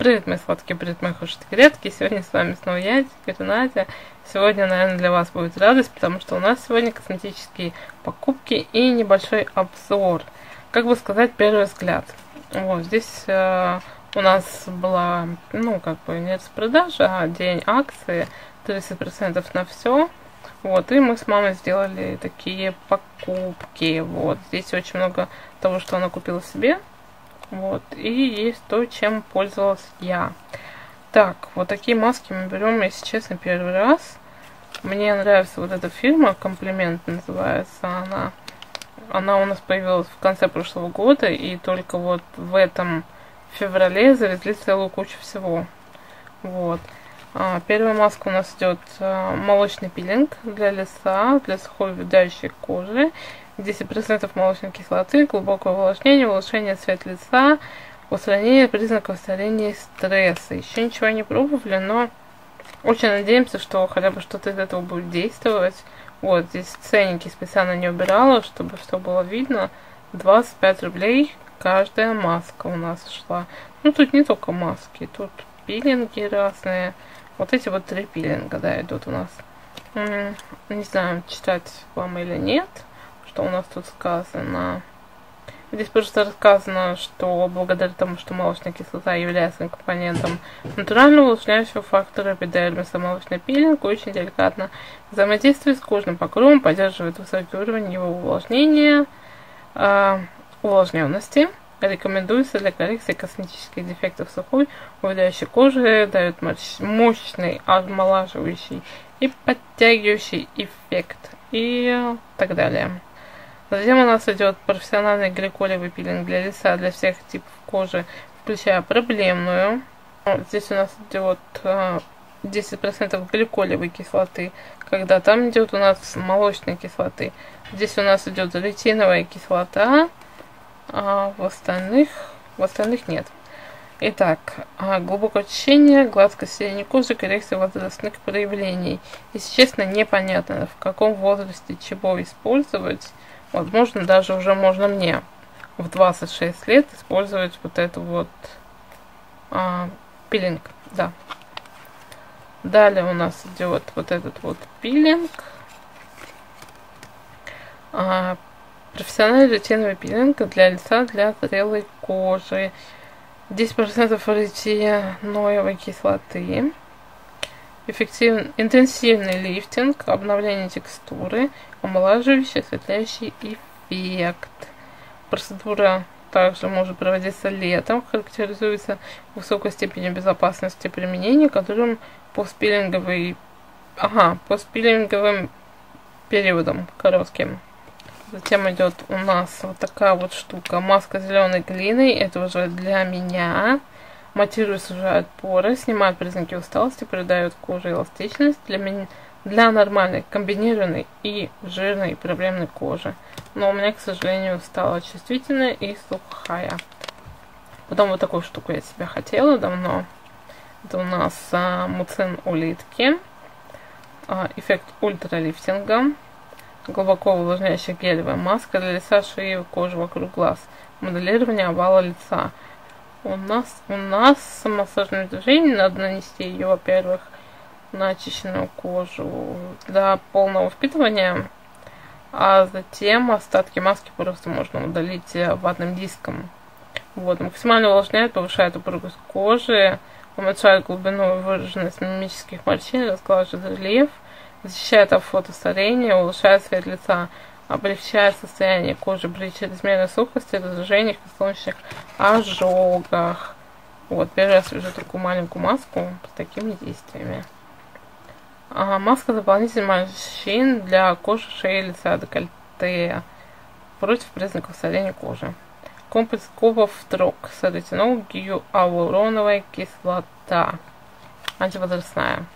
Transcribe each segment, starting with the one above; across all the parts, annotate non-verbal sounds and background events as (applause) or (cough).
Привет, мои сладкие, привет, мои хорошие редкие. Сегодня с вами снова я, теперь Надя. Сегодня, наверное, для вас будет радость, потому что у нас сегодня косметические покупки и небольшой обзор. Как бы сказать, первый взгляд. Вот, здесь э, у нас была, ну, как бы не распродажа, а день акции, 30% на все. Вот, и мы с мамой сделали такие покупки. Вот, здесь очень много того, что она купила себе. Вот, и есть то, чем пользовалась я. Так, вот такие маски мы берем, если честно, первый раз. Мне нравится вот эта фирма, Комплимент называется она. Она у нас появилась в конце прошлого года, и только вот в этом феврале завезли целую кучу всего. Вот. А, первая маска у нас идет а, молочный пилинг для лица, для сухой увядающей кожи. 10% молочной кислоты, глубокое увлажнение, улучшение цвета лица, устранение признаков старения и стресса. Еще ничего не пробовали, но очень надеемся, что хотя бы что-то из этого будет действовать. Вот, здесь ценники специально не убирала, чтобы все было видно. 25 рублей каждая маска у нас шла. Ну, тут не только маски, тут пилинги разные. Вот эти вот три пилинга, да, идут у нас. Не знаю, читать вам или нет что у нас тут сказано. Здесь просто рассказано, что благодаря тому, что молочная кислота является компонентом натурального увлажняющего фактора эпидермиса, молочный пилинг очень деликатно взаимодействует с кожным покровом, поддерживает высокий уровень его увлажнения, э, увлажненности. Рекомендуется для коррекции косметических дефектов сухой, увядающей кожи, дает мощный, омолаживающий и подтягивающий эффект и так далее. Затем у нас идет профессиональный гликолевый пилинг для лица для всех типов кожи, включая проблемную. Здесь у нас идет 10% а, гликолевой кислоты, когда там идет у нас молочной кислоты. Здесь у нас идет ретиновая кислота, а в остальных, в остальных нет. Итак, а, глубокое очищение, гладкое состояние кожи, коррекция возрастных проявлений. Если честно, непонятно, в каком возрасте чего использовать. Возможно, даже уже можно мне в 26 лет использовать вот эту вот а, пилинг. Да. Далее у нас идет вот этот вот пилинг. А, профессиональный ретиновый пилинг для лица для зрелой кожи. 10% ретиноевой кислоты эффективный, интенсивный лифтинг, обновление текстуры, омолаживающий, осветляющий эффект. Процедура также может проводиться летом, характеризуется высокой степенью безопасности применения, которым постпилинговый, ага, постпилинговым периодом коротким. Затем идет у нас вот такая вот штука, маска зеленой глиной, это уже для меня. Матирует, сужает поры, снимает признаки усталости, придает коже эластичность для, ми... для нормальной, комбинированной и жирной проблемной кожи. Но у меня, к сожалению, стала чувствительная и сухая. Потом вот такую штуку я себе хотела давно. Это у нас а, муцин улитки. А, эффект ультралифтинга. Глубоко увлажняющая гелевая маска для лица, шеи кожи вокруг глаз. Моделирование овала лица. У нас, у нас массажное движение, надо нанести ее, во-первых, на очищенную кожу для полного впитывания, а затем остатки маски просто можно удалить ватным диском. Вот, максимально увлажняет, повышает упругость кожи, уменьшает глубину выраженность мимических морщин, разглаживает рельеф, защищает от фотостарения, улучшает цвет лица облегчает состояние кожи при чрезмерной сухости, раздражениях и солнечных ожогах. Вот, первый раз вижу такую маленькую маску с такими действиями. А, маска дополнительный морщин для кожи, шеи, лица, декольте против признаков старения кожи. Комплекс кубов трок с ретинол, гиалуроновая кислота. Антивозрастная.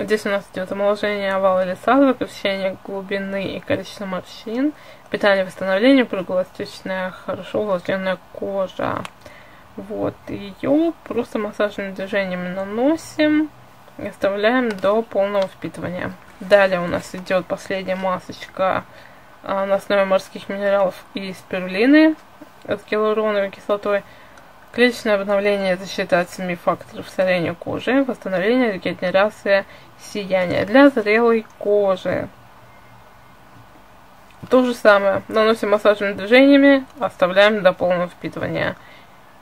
Здесь у нас идет омоложение овала лица, заключение глубины и количества морщин, питание, восстановление, круглостечная, хорошо увлажненная кожа. Вот, ее просто массажными движениями наносим и оставляем до полного впитывания. Далее у нас идет последняя масочка а, на основе морских минералов и спирулины с гиалуроновой кислотой. Клеточное обновление защита от семи факторов старения кожи, восстановление, регенерация, сияние для зрелой кожи. То же самое. Наносим массажными движениями, оставляем до полного впитывания.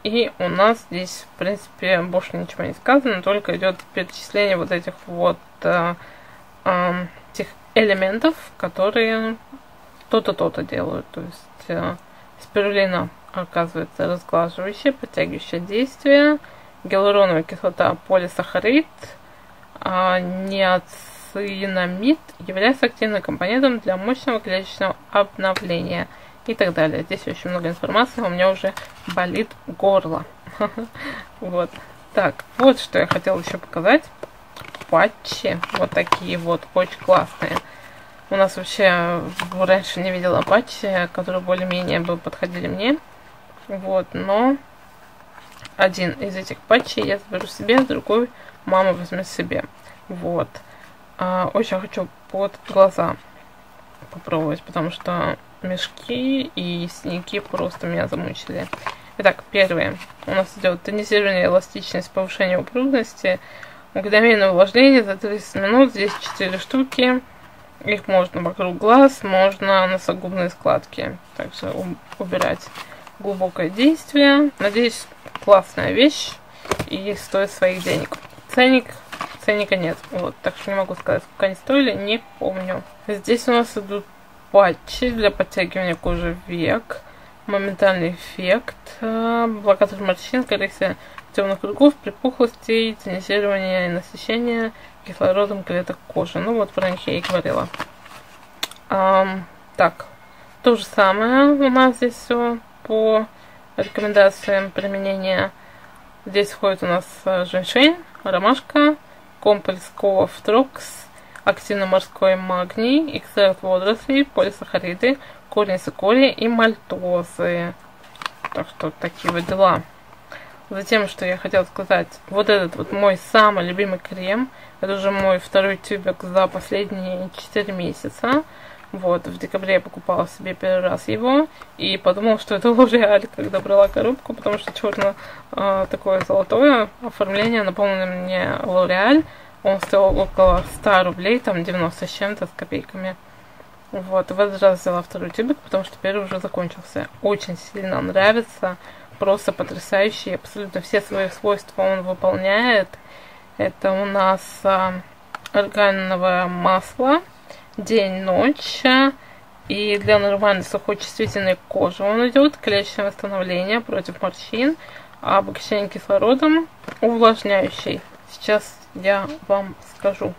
И у нас здесь, в принципе, больше ничего не сказано, только идет перечисление вот этих вот э, э, этих элементов, которые то-то, то-то делают. То есть э, спирулина оказывается разглаживающее, подтягивающее действие, гиалуроновая кислота полисахарид, а неоцинамид является активным компонентом для мощного клеточного обновления и так далее. Здесь очень много информации, у меня уже болит горло. (laughs) Вот. Так, вот что я хотела еще показать. Патчи, вот такие вот, очень классные. У нас вообще раньше не видела патчи, которые более-менее бы подходили мне. Вот, но один из этих патчей я заберу себе, другой мама возьмет себе. Вот. А, очень хочу под глаза попробовать, потому что мешки и синяки просто меня замучили. Итак, первое. У нас идет тонизирование, эластичность, повышение упругности, мгновенное увлажнение за 30 минут. Здесь 4 штуки. Их можно вокруг глаз, можно носогубные складки также убирать. Глубокое действие. Надеюсь, классная вещь и стоит своих денег. Ценник, ценника нет. Вот, так что не могу сказать, сколько они стоили, не помню. Здесь у нас идут патчи для подтягивания кожи век, моментальный эффект, э, блокатор морщин, коррекция темных кругов, припухлостей, тонизирование и насыщение кислородом клеток кожи. Ну вот про них я и говорила. Эм, так, то же самое у нас здесь все по рекомендациям применения. Здесь входит у нас э, женьшень, ромашка, комплекс Кофтрокс, активно-морской магний, экстракт водорослей, полисахариды, корни цикория и мальтозы. Так что такие вот дела. Затем, что я хотела сказать, вот этот вот мой самый любимый крем, это уже мой второй тюбик за последние 4 месяца. Вот, в декабре я покупала себе первый раз его и подумала, что это Лореаль, когда брала коробку, потому что черно э, такое золотое оформление напомнило мне Лореаль. Он стоил около 100 рублей, там 90 с чем-то, с копейками. Вот, в этот раз взяла второй тюбик, потому что первый уже закончился. Очень сильно нравится, просто потрясающий, абсолютно все свои свойства он выполняет. Это у нас а, органовое масло, день-ночь, и для нормальной сухой чувствительной кожи он идет, клеточное восстановление против морщин, обогащение кислородом, увлажняющий. Сейчас я вам скажу,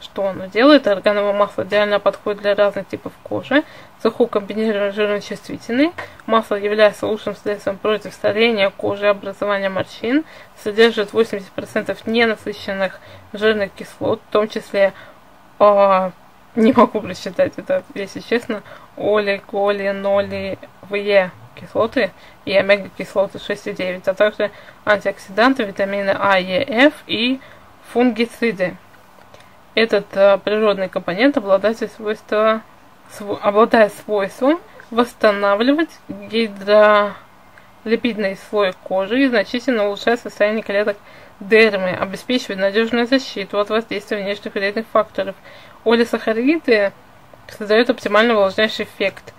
что оно делает. Органовое масло идеально подходит для разных типов кожи. Сухой комбинированный жирно-чувствительный. Масло является лучшим средством против старения кожи и образования морщин. Содержит 80% ненасыщенных жирных кислот, в том числе э, не могу прочитать это, если честно, олиголенолевые кислоты и омега-кислоты 6 и 9, а также антиоксиданты, витамины А, Е, Ф и фунгициды. Этот э, природный компонент обладает, свойства, св, обладает свойством восстанавливать гидролипидный слой кожи и значительно улучшать состояние клеток дермы, обеспечивает надежную защиту от воздействия внешних вредных факторов. Олисахариды создают оптимальный увлажняющий эффект.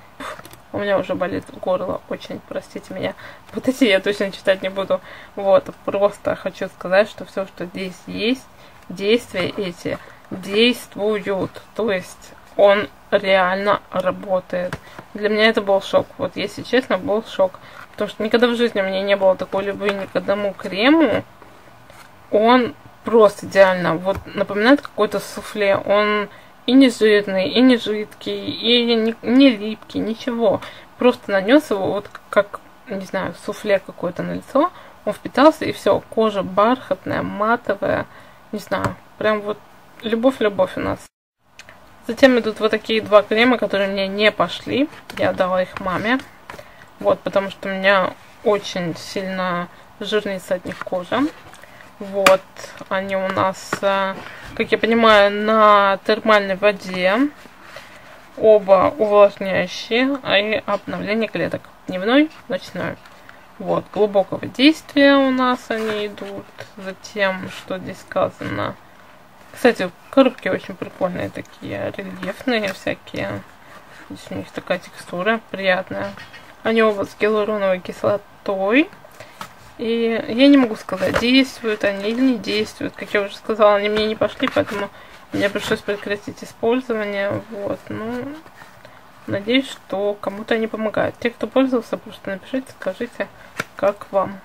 У меня уже болит горло, очень, простите меня. Вот эти я точно читать не буду. Вот, просто хочу сказать, что все, что здесь есть, действия эти действуют. То есть он реально работает. Для меня это был шок. Вот если честно, был шок. Потому что никогда в жизни у меня не было такой любви ни к одному крему. Он просто идеально. Вот напоминает какой-то суфле. Он и не жирный, и не жидкий, и не, не липкий, ничего. Просто нанес его вот как, не знаю, суфле какое-то на лицо. Он впитался, и все, кожа бархатная, матовая, не знаю, прям вот любовь-любовь у нас. Затем идут вот такие два крема, которые мне не пошли. Я дала их маме. Вот, потому что у меня очень сильно жирнится от них кожа. Вот, они у нас, э, как я понимаю, на термальной воде. Оба увлажняющие, а и обновление клеток. Дневной, ночной. Вот, глубокого действия у нас они идут. Затем, что здесь сказано. Кстати, коробки очень прикольные такие, рельефные всякие. Здесь у них такая текстура приятная. Они оба с гиалуроновой кислотой. И я не могу сказать, действуют они или не действуют. Как я уже сказала, они мне не пошли, поэтому мне пришлось прекратить использование. Вот, ну, надеюсь, что кому-то они помогают. Те, кто пользовался, просто напишите, скажите, как вам.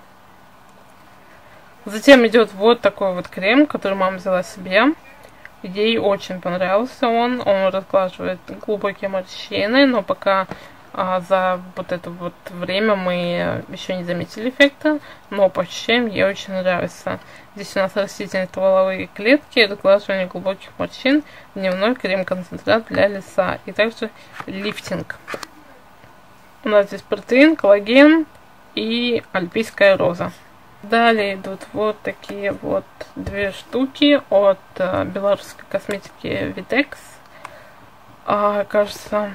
Затем идет вот такой вот крем, который мама взяла себе. Ей очень понравился он. Он разглаживает глубокие морщины, но пока а, за вот это вот время мы еще не заметили эффекта, но по ощущениям ей очень нравится. Здесь у нас растительные стволовые клетки, разглаживание глубоких морщин, дневной крем-концентрат для лица и также лифтинг. У нас здесь протеин, коллаген и альпийская роза. Далее идут вот такие вот две штуки от э, белорусской косметики Vitex. А, кажется,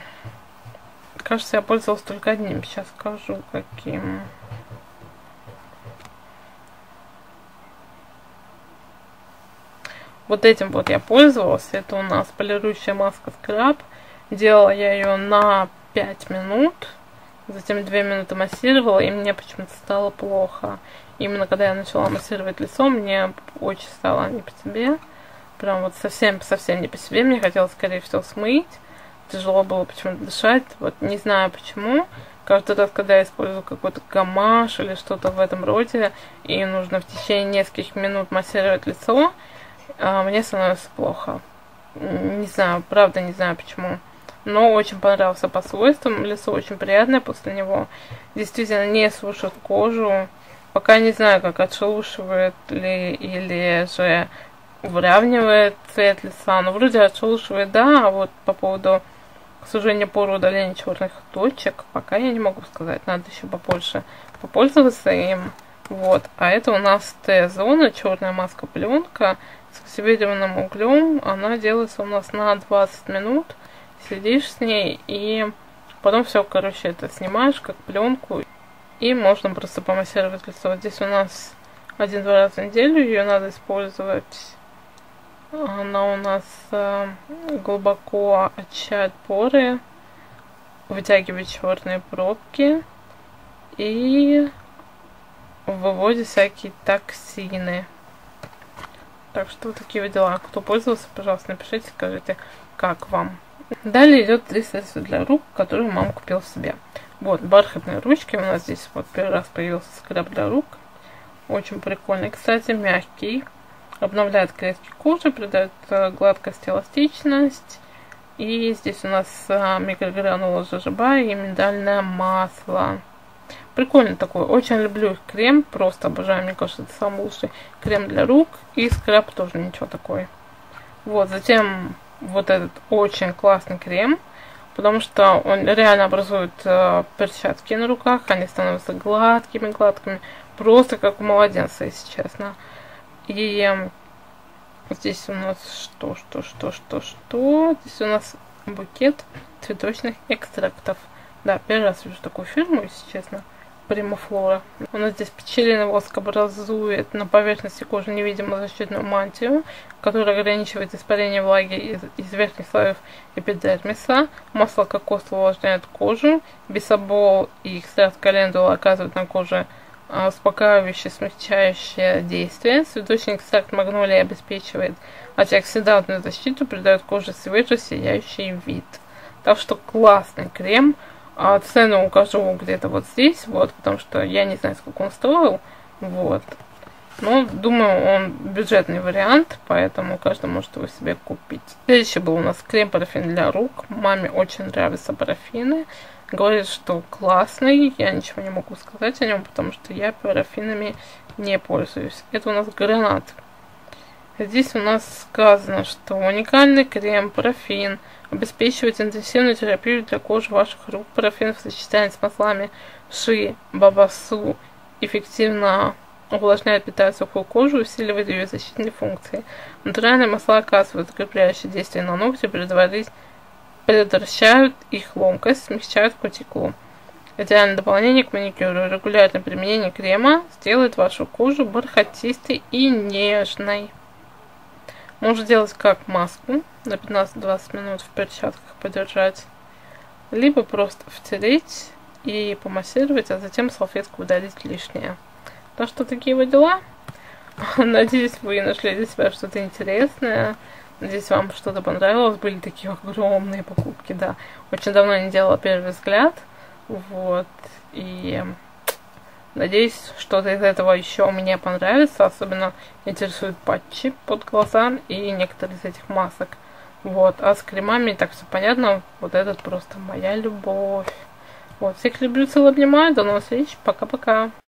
кажется, я пользовалась только одним. Сейчас скажу, каким. Вот этим вот я пользовалась. Это у нас полирующая маска скраб. Делала я ее на 5 минут. Затем 2 минуты массировала, и мне почему-то стало плохо. Именно когда я начала массировать лицо, мне очень стало не по себе. Прям вот совсем-совсем не по себе. Мне хотелось, скорее всего, смыть. Тяжело было почему-то дышать. Вот не знаю почему. Каждый раз, когда я использую какой-то гамаш или что-то в этом роде, и нужно в течение нескольких минут массировать лицо, а, мне становится плохо. Не знаю, правда не знаю почему. Но очень понравился по свойствам. Лицо очень приятное после него. Действительно не сушит кожу. Пока не знаю, как отшелушивает ли или же выравнивает цвет лица. Но вроде отшелушивает, да, а вот по поводу сужения пор удаления черных точек, пока я не могу сказать. Надо еще побольше попользоваться им. Вот. А это у нас Т-зона, черная маска пленка с оксидированным углем. Она делается у нас на 20 минут. Сидишь с ней и потом все, короче, это снимаешь как пленку и можно просто помассировать лицо. Здесь у нас один-два раза в неделю ее надо использовать. Она у нас э, глубоко очищает поры, вытягивает черные пробки и выводит всякие токсины. Так что вот такие вот дела. Кто пользовался, пожалуйста, напишите, скажите, как вам. Далее идет три средства для рук, которые мама купила себе. Вот, бархатные ручки. У нас здесь вот первый раз появился скраб для рук. Очень прикольный. Кстати, мягкий. Обновляет клетки кожи, придает э, гладкость эластичность. И здесь у нас э, микрогранула жожоба и миндальное масло. Прикольный такой. Очень люблю их крем. Просто обожаю. Мне кажется, это самый лучший крем для рук. И скраб тоже ничего такой. Вот, затем вот этот очень классный крем потому что он реально образует э, перчатки на руках, они становятся гладкими-гладкими, просто как у младенца, если честно. И э, здесь у нас что, что, что, что, что? Здесь у нас букет цветочных экстрактов. Да, первый раз вижу такую фирму, если честно. Примофлора. У нас здесь пчелиный воск образует на поверхности кожи невидимую защитную мантию, которая ограничивает испарение влаги из, из верхних слоев эпидермиса. Масло кокоса увлажняет кожу. Бисобол и экстракт календула оказывают на коже успокаивающее, смягчающее действие. Цветочный экстракт магнолии обеспечивает антиоксидантную защиту, придает коже свежий, сияющий вид. Так что классный крем. А цену укажу где-то вот здесь, вот, потому что я не знаю, сколько он стоил, вот. Но, думаю, он бюджетный вариант, поэтому каждый может его себе купить. Следующий был у нас крем-парафин для рук. Маме очень нравятся парафины. Говорит, что классный. Я ничего не могу сказать о нем, потому что я парафинами не пользуюсь. Это у нас гранат. Здесь у нас сказано, что уникальный крем, парафин – обеспечивает интенсивную терапию для кожи ваших рук. Парафин в сочетании с маслами ши, бабасу эффективно увлажняет питает сухую кожу усиливает ее защитные функции. Натуральные масла оказывают закрепляющее действие на ногти, предотвращают их ломкость, смягчают кутикулу. Идеальное дополнение к маникюру. Регулярное применение крема сделает вашу кожу бархатистой и нежной. Можно делать как маску на 15-20 минут в перчатках подержать, либо просто втереть и помассировать, а затем салфетку удалить лишнее. Так что такие вот дела. (laughs) Надеюсь, вы нашли для себя что-то интересное. Надеюсь, вам что-то понравилось. Были такие огромные покупки, да. Очень давно не делала первый взгляд. Вот. И надеюсь, что-то из этого еще мне понравится. Особенно интересуют патчи под глаза и некоторые из этих масок. Вот. А с кремами так все понятно. Вот этот просто моя любовь. Вот. Всех люблю, целую, обнимаю. До новых встреч. Пока-пока.